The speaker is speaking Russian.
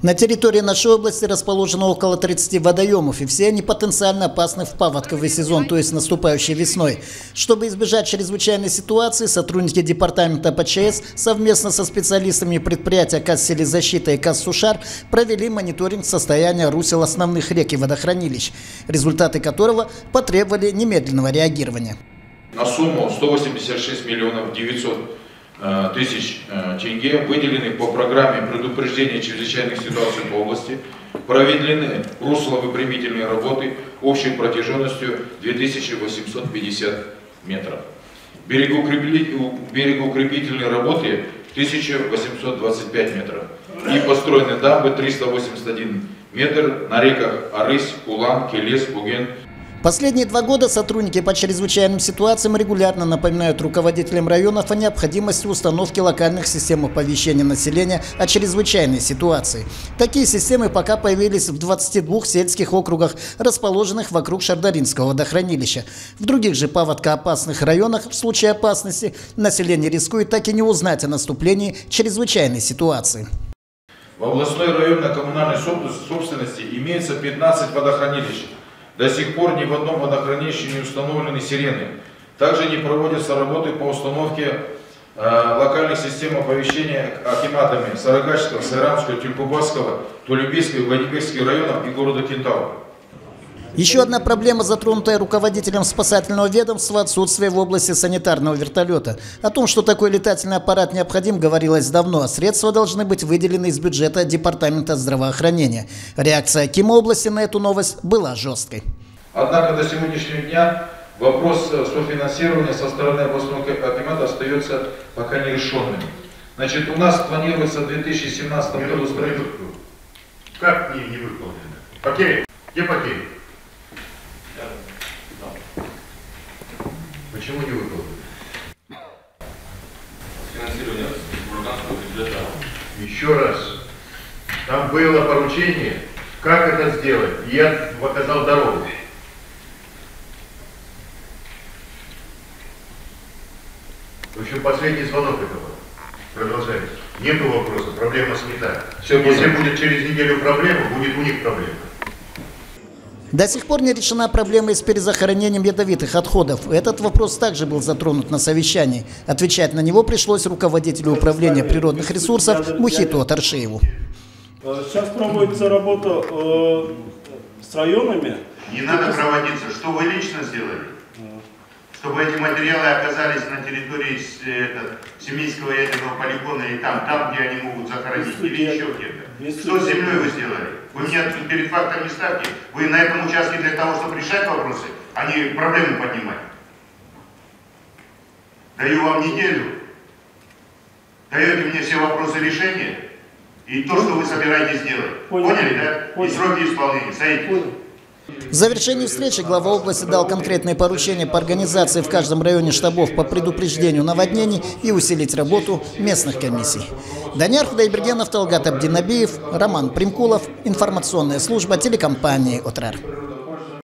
На территории нашей области расположено около 30 водоемов, и все они потенциально опасны в паводковый сезон, то есть наступающей весной. Чтобы избежать чрезвычайной ситуации, сотрудники департамента ПЧС совместно со специалистами предприятия «Кассилизащита» и «Кассушар» провели мониторинг состояния русел основных рек и водохранилищ, результаты которого потребовали немедленного реагирования. На сумму 186 миллионов 900 Э, тысяч э, тенге выделены по программе предупреждения чрезвычайных ситуаций по области, проведены русловыпрямительные работы общей протяженностью 2850 метров. Берегоукрепительные работы 1825 метров и построены дамбы 381 метр на реках Арысь, Кулан, Келес, Буген, Последние два года сотрудники по чрезвычайным ситуациям регулярно напоминают руководителям районов о необходимости установки локальных систем оповещения населения о чрезвычайной ситуации. Такие системы пока появились в 22 сельских округах, расположенных вокруг Шардаринского водохранилища. В других же паводкоопасных районах в случае опасности население рискует так и не узнать о наступлении чрезвычайной ситуации. В областной районной коммунальной собственности имеется 15 водохранилищ. До сих пор ни в одном водохранилище не установлены сирены. Также не проводятся работы по установке э, локальных систем оповещения акиматами Сарагачского, Сайрамского, Тюльпубасского, Тулебийского, Владимирского районов и города Кентау. Еще одна проблема, затронутая руководителем спасательного ведомства – отсутствие в области санитарного вертолета. О том, что такой летательный аппарат необходим, говорилось давно, а средства должны быть выделены из бюджета Департамента здравоохранения. Реакция Кима области на эту новость была жесткой. Однако до сегодняшнего дня вопрос софинансирования со стороны областного акимата остается пока нерешенным. Значит, у нас планируется в 2017 году строительство. Как не, не выполнено? Потери? Где потери? Почему не выполнили? Финансирование республиканского бюджета. Еще раз. Там было поручение, как это сделать. я показал дорогу. В общем, последний звонок этого. Продолжается. Нету вопроса, проблема снята. Все, Если будет через неделю проблема, будет у них проблема. До сих пор не решена проблема с перезахоронением ядовитых отходов. Этот вопрос также был затронут на совещании. Отвечать на него пришлось руководителю управления природных ресурсов Мухиту Таршееву. Сейчас проводится работа э, с районами. Не надо проводиться. Что вы лично сделали? Чтобы эти материалы оказались на территории э, это, Семейского ядерного полигона и там, там, где они могут захоронить, или еще где-то. Что с землей вы сделали? Вы меня перед фактом не ставьте. Вы на этом участке для того, чтобы решать вопросы, а не проблемы поднимать. Даю вам неделю. Даете мне все вопросы решения. И то, что вы собираетесь делать. Понял. Поняли, да? Понял. И сроки исполнения. Садитесь. В завершении встречи глава области дал конкретные поручения по организации в каждом районе штабов по предупреждению наводнений и усилить работу местных комиссий. Даняр Худайбергенов, Талгат Абдинабиев, Роман Примкулов, информационная служба телекомпании «Отрар».